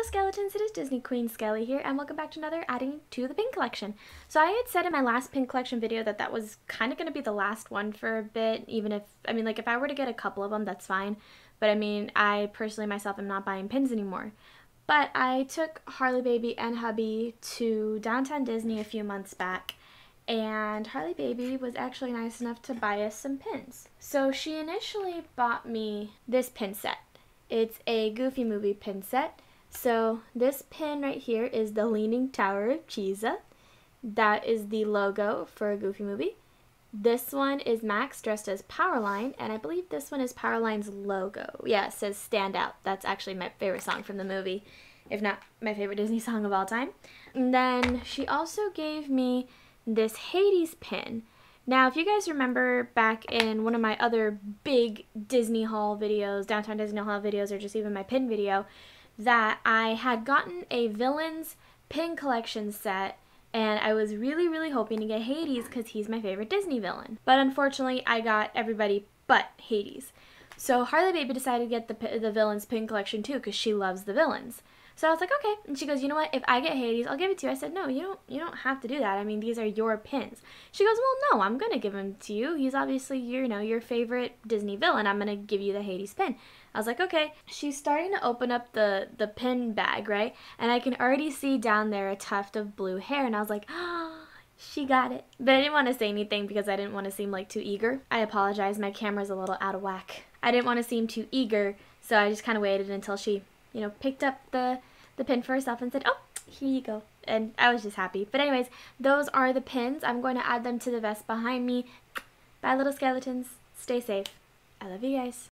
little skeletons, it is Disney Queen Skelly here, and welcome back to another adding to the pin collection. So I had said in my last pin collection video that that was kind of going to be the last one for a bit, even if, I mean, like, if I were to get a couple of them, that's fine. But I mean, I personally myself am not buying pins anymore. But I took Harley Baby and hubby to Downtown Disney a few months back, and Harley Baby was actually nice enough to buy us some pins. So she initially bought me this pin set. It's a Goofy movie pin set so this pin right here is the Leaning Tower of Pisa. That is the logo for a Goofy movie. This one is Max dressed as Powerline, and I believe this one is Powerline's logo. Yeah, it says Stand Out. That's actually my favorite song from the movie, if not my favorite Disney song of all time. And then she also gave me this Hades pin. Now, if you guys remember back in one of my other big Disney haul videos, Downtown Disney haul videos, or just even my pin video, that I had gotten a villains pin collection set and I was really, really hoping to get Hades because he's my favorite Disney villain. But unfortunately, I got everybody but Hades. So Harley Baby decided to get the, the villains pin collection too because she loves the villains. So I was like, okay. And she goes, you know what? If I get Hades, I'll give it to you. I said, no, you don't. You don't have to do that. I mean, these are your pins. She goes, well, no, I'm gonna give him to you. He's obviously you know, your favorite Disney villain. I'm gonna give you the Hades pin. I was like, okay. She's starting to open up the the pin bag, right? And I can already see down there a tuft of blue hair, and I was like, oh. She got it. But I didn't want to say anything because I didn't want to seem like too eager. I apologize, my camera's a little out of whack. I didn't want to seem too eager, so I just kind of waited until she, you know, picked up the the pin for herself and said, oh, here you go. And I was just happy. But anyways, those are the pins. I'm going to add them to the vest behind me. Bye, little skeletons. Stay safe. I love you guys.